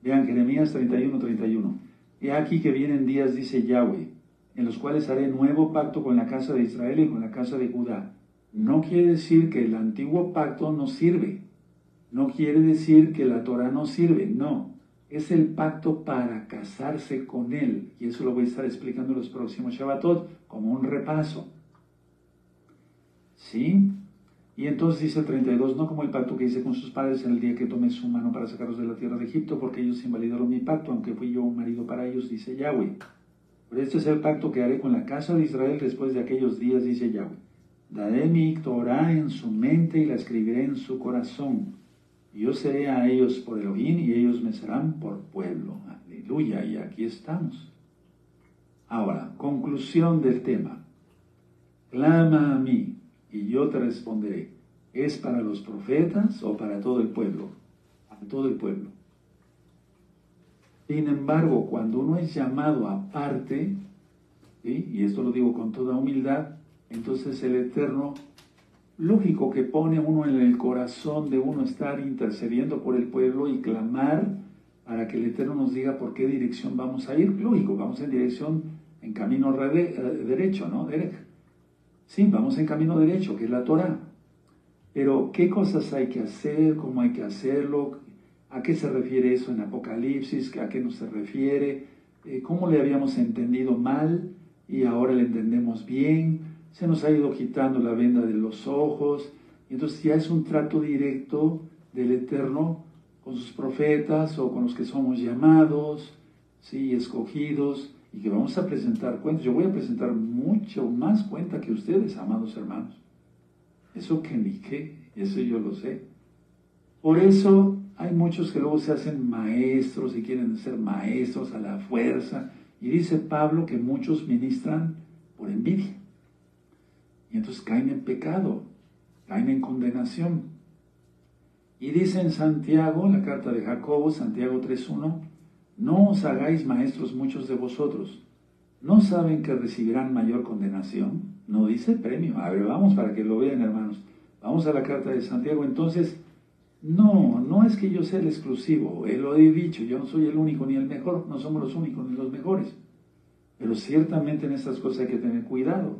Vean Jeremías 31, 31. He aquí que vienen días, dice Yahweh, en los cuales haré nuevo pacto con la casa de Israel y con la casa de Judá. No quiere decir que el antiguo pacto no sirve no quiere decir que la Torah no sirve, no. Es el pacto para casarse con Él. Y eso lo voy a estar explicando en los próximos Shabbatot como un repaso. ¿Sí? Y entonces dice el 32, no como el pacto que hice con sus padres en el día que tomé su mano para sacarlos de la tierra de Egipto, porque ellos invalidaron mi pacto, aunque fui yo un marido para ellos, dice Yahweh. Pero este es el pacto que haré con la casa de Israel después de aquellos días, dice Yahweh. Daré mi Torah en su mente y la escribiré en su corazón yo seré a ellos por Elohim y ellos me serán por pueblo. Aleluya, y aquí estamos. Ahora, conclusión del tema. Clama a mí y yo te responderé. ¿Es para los profetas o para todo el pueblo? Para todo el pueblo. Sin embargo, cuando uno es llamado aparte, y esto lo digo con toda humildad, entonces el Eterno, lógico que pone uno en el corazón de uno estar intercediendo por el pueblo y clamar para que el Eterno nos diga por qué dirección vamos a ir. Lógico, vamos en dirección, en camino eh, derecho, ¿no? Sí, vamos en camino derecho, que es la Torah. Pero, ¿qué cosas hay que hacer? ¿Cómo hay que hacerlo? ¿A qué se refiere eso en Apocalipsis? ¿A qué nos se refiere? Eh, ¿Cómo le habíamos entendido mal y ahora le entendemos bien? Se nos ha ido quitando la venda de los ojos. Y entonces ya es un trato directo del Eterno con sus profetas o con los que somos llamados, sí, escogidos y que vamos a presentar cuentas. Yo voy a presentar mucho más cuenta que ustedes, amados hermanos. Eso que ni qué, eso yo lo sé. Por eso hay muchos que luego se hacen maestros y quieren ser maestros a la fuerza. Y dice Pablo que muchos ministran por envidia. Y entonces caen en pecado, caen en condenación. Y dice en Santiago, la carta de Jacobo, Santiago 3.1, no os hagáis maestros muchos de vosotros. ¿No saben que recibirán mayor condenación? No dice premio. A ver, vamos para que lo vean, hermanos. Vamos a la carta de Santiago. Entonces, no, no es que yo sea el exclusivo. Él lo he dicho. Yo no soy el único ni el mejor. No somos los únicos ni los mejores. Pero ciertamente en estas cosas hay que tener cuidado.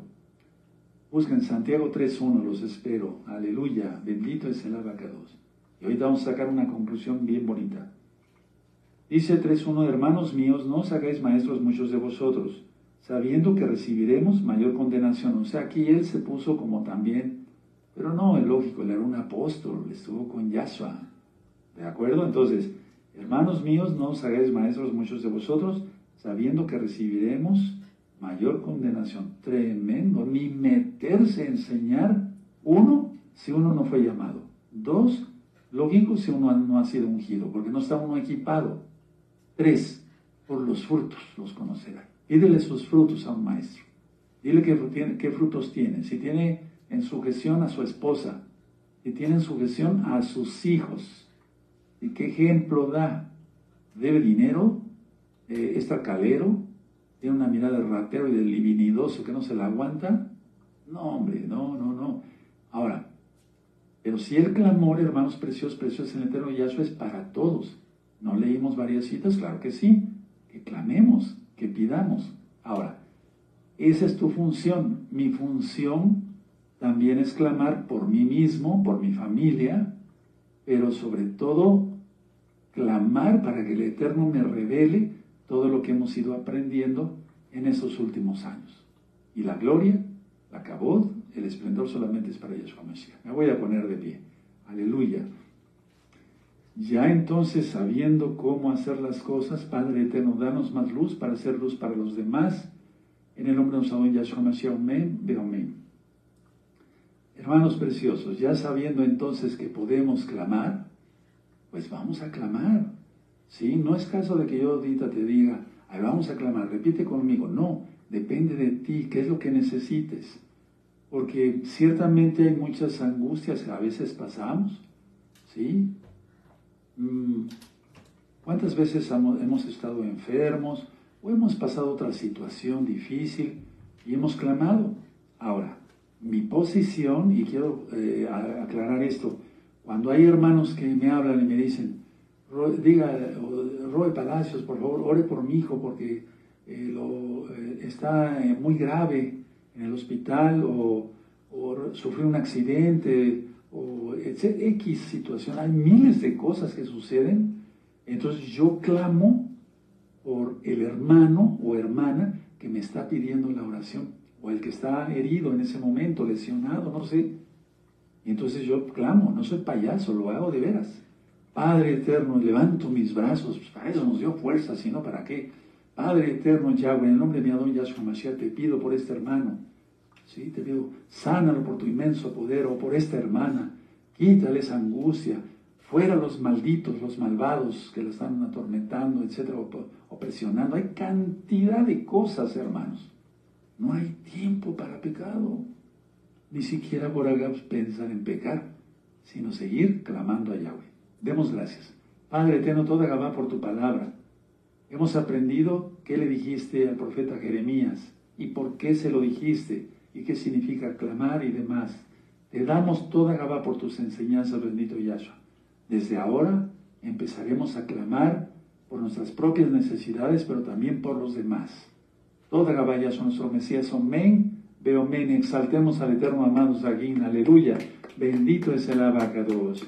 Busquen Santiago 3.1, los espero. Aleluya. Bendito es el abacados. Y ahorita vamos a sacar una conclusión bien bonita. Dice 3.1, hermanos míos, no os hagáis maestros muchos de vosotros, sabiendo que recibiremos mayor condenación. O sea, aquí él se puso como también, pero no, es lógico, él era un apóstol, estuvo con Yahshua. ¿De acuerdo? Entonces, hermanos míos, no os hagáis maestros muchos de vosotros, sabiendo que recibiremos mayor condenación. Tremendo, ni meterse a enseñar, uno, si uno no fue llamado. Dos, Lógico si uno no ha sido ungido, porque no está uno equipado. Tres, por los frutos los conocerá. Pídele sus frutos a un maestro. Dile qué, frutos tiene. Si tiene en sujeción a su esposa, si tiene en sujeción a sus hijos, y qué ejemplo da. Debe dinero, eh, está calero, tiene una mirada de ratero y de divinidoso que no se la aguanta. No, hombre, no, no, no. Ahora, pero si el clamor, hermanos preciosos, preciosos en el eterno Yahshua es para todos. ¿No leímos varias citas? Claro que sí. Que clamemos, que pidamos. Ahora, esa es tu función. Mi función también es clamar por mí mismo, por mi familia, pero sobre todo clamar para que el Eterno me revele todo lo que hemos ido aprendiendo en esos últimos años. Y la gloria, la cabot, el esplendor solamente es para Yeshua Mashiach. Me voy a poner de pie. Aleluya. Ya entonces, sabiendo cómo hacer las cosas, Padre eterno, danos más luz para hacer luz para los demás. En el nombre de nuestro Yahshua Mashiach, amén, amén. Hermanos preciosos, ya sabiendo entonces que podemos clamar, pues vamos a clamar. ¿Sí? No es caso de que yo ahorita te diga, ahí vamos a clamar, repite conmigo. No, depende de ti, qué es lo que necesites porque ciertamente hay muchas angustias que a veces pasamos, ¿sí? Mm, ¿Cuántas veces hemos estado enfermos o hemos pasado otra situación difícil y hemos clamado? Ahora, mi posición, y quiero eh, aclarar esto, cuando hay hermanos que me hablan y me dicen, diga, Roe Palacios, por favor, ore por mi hijo porque eh, lo, eh, está muy grave, en el hospital o, sufrió un accidente o X situación. Hay miles de cosas que suceden. Entonces yo clamo por el hermano o hermana que me está pidiendo la oración o el que está herido en ese momento, lesionado, no sé. Entonces yo clamo, no soy payaso, lo hago de veras. Padre eterno, levanto mis brazos, pues, para eso nos dio fuerza, sino para qué. Padre eterno Yahweh, en el nombre de mi Adón Yahshua Mashiach, te pido por este hermano ¿sí? Te pido, sánalo por tu inmenso poder o por esta hermana, quítale esa angustia, Fuera los malditos, los malvados que la están atormentando, etcétera, opresionando. Hay cantidad de cosas, hermanos. No hay tiempo para pecado. Ni siquiera por haga pensar en pecar, sino seguir clamando a Yahweh. Demos gracias. Padre eterno, toda Gabá por tu palabra. Hemos aprendido qué le dijiste al profeta Jeremías y por qué se lo dijiste y qué significa clamar y demás. Te damos toda Gabá por tus enseñanzas, bendito Yahshua. Desde ahora empezaremos a clamar por nuestras propias necesidades, pero también por los demás. Toda Gabá Yahshua, nuestro Mesías, amén. Veo men, exaltemos al eterno amado Zaguín, aleluya. Bendito es el abacados.